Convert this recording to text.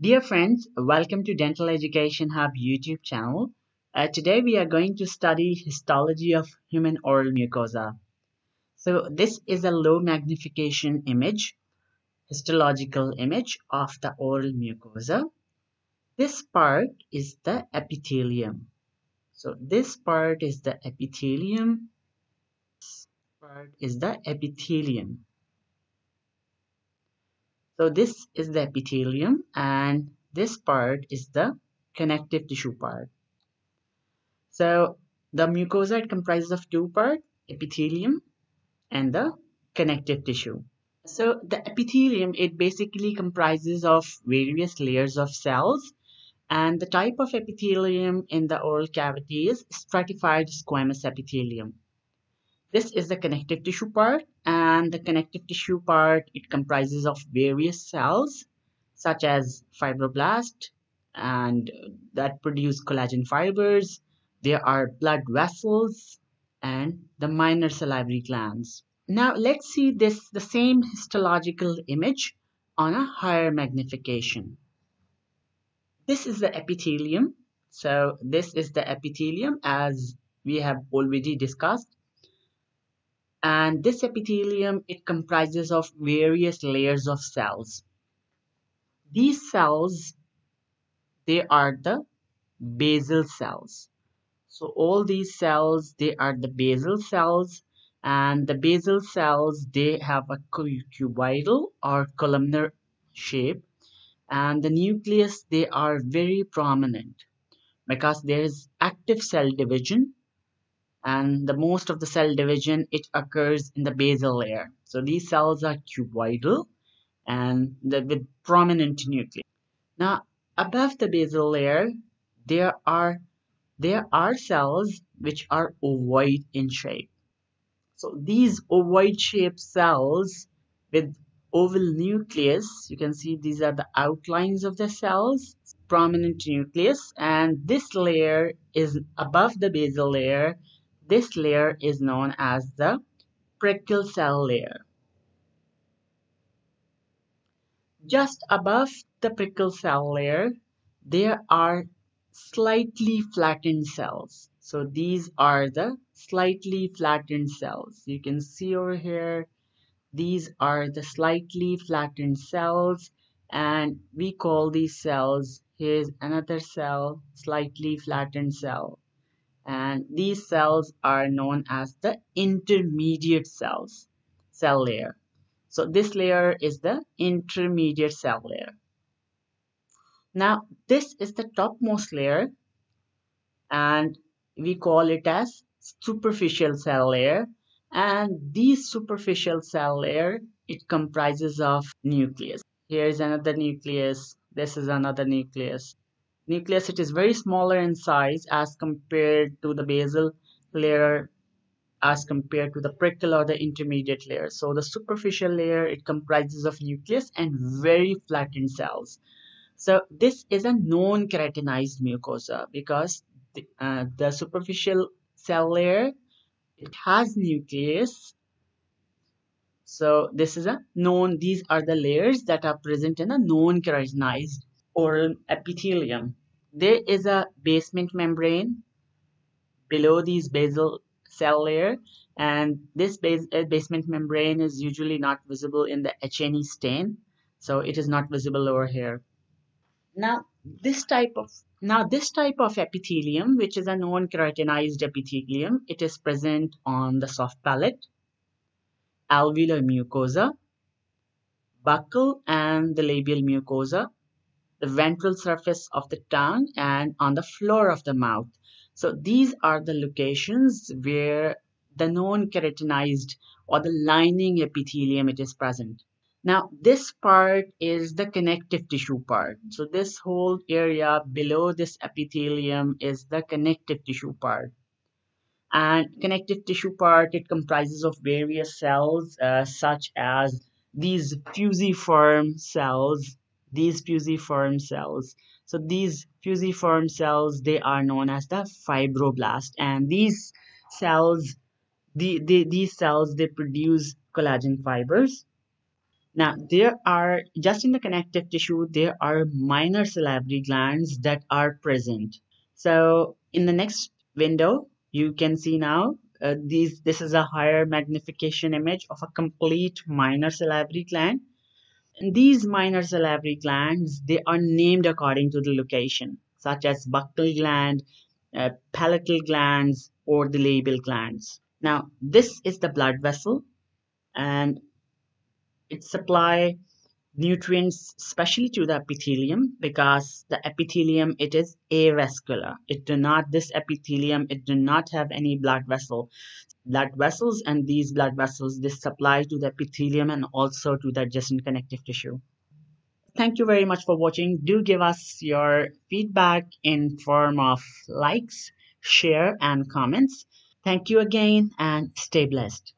Dear friends, welcome to Dental Education Hub YouTube channel. Uh, today we are going to study histology of human oral mucosa. So this is a low magnification image, histological image of the oral mucosa. This part is the epithelium. So this part is the epithelium. This part is the epithelium. So this is the epithelium and this part is the connective tissue part. So the mucosa comprises of two parts, epithelium and the connective tissue. So the epithelium, it basically comprises of various layers of cells and the type of epithelium in the oral cavity is stratified squamous epithelium. This is the connective tissue part and the connective tissue part it comprises of various cells such as fibroblast and that produce collagen fibers. There are blood vessels and the minor salivary glands. Now let's see this the same histological image on a higher magnification. This is the epithelium. So this is the epithelium as we have already discussed and this epithelium it comprises of various layers of cells. These cells they are the basal cells. So all these cells they are the basal cells. And the basal cells they have a cuboidal or columnar shape. And the nucleus they are very prominent because there is active cell division and the most of the cell division it occurs in the basal layer. So these cells are cuboidal and the, with prominent nucleus now above the basal layer there are there are cells which are ovoid in shape. So these ovoid shaped cells with oval nucleus you can see these are the outlines of the cells prominent nucleus and this layer is above the basal layer this layer is known as the prickle cell layer. Just above the prickle cell layer, there are slightly flattened cells. So these are the slightly flattened cells. You can see over here, these are the slightly flattened cells and we call these cells, here's another cell, slightly flattened cell and these cells are known as the intermediate cells cell layer. So this layer is the intermediate cell layer. Now this is the topmost layer and we call it as superficial cell layer. And these superficial cell layer it comprises of nucleus. Here is another nucleus. This is another nucleus nucleus it is very smaller in size as compared to the basal layer as compared to the prickle or the intermediate layer. So the superficial layer it comprises of nucleus and very flattened cells. So this is a non-keratinized mucosa because the, uh, the superficial cell layer it has nucleus. So this is a known these are the layers that are present in a non-keratinized oral epithelium. There is a basement membrane below these basal cell layer and this base, uh, basement membrane is usually not visible in the H&E stain so it is not visible over here. Now this type of now this type of epithelium which is a non-keratinized epithelium it is present on the soft palate, alveolar mucosa, buccal and the labial mucosa the ventral surface of the tongue and on the floor of the mouth. So these are the locations where the non-keratinized or the lining epithelium it is present. Now this part is the connective tissue part. So this whole area below this epithelium is the connective tissue part. And connective tissue part it comprises of various cells uh, such as these fusiform cells these fusiform cells. So these fusiform cells, they are known as the fibroblast and these cells, the, the, these cells, they produce collagen fibers. Now, there are, just in the connective tissue, there are minor salivary glands that are present. So in the next window, you can see now, uh, these, this is a higher magnification image of a complete minor salivary gland. These minor salivary glands, they are named according to the location, such as buccal gland, uh, palatal glands, or the labial glands. Now, this is the blood vessel, and it supply nutrients especially to the epithelium because the epithelium it is avascular it do not this epithelium it do not have any blood vessel blood vessels and these blood vessels this supply to the epithelium and also to the adjacent connective tissue. Thank you very much for watching. Do give us your feedback in form of likes share and comments. Thank you again and stay blessed